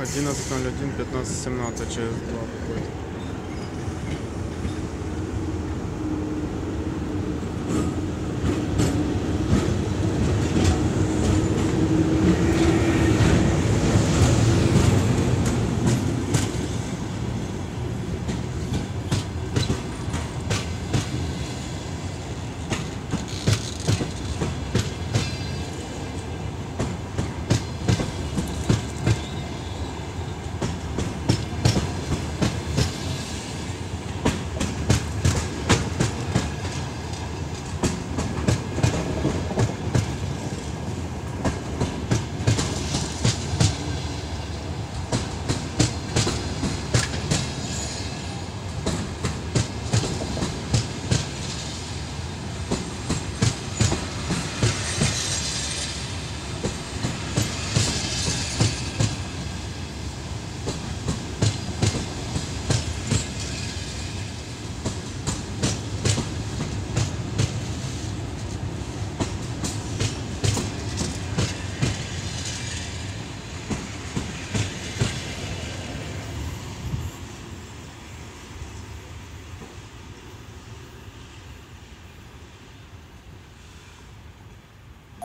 11.01, 15.17 через 2 будет.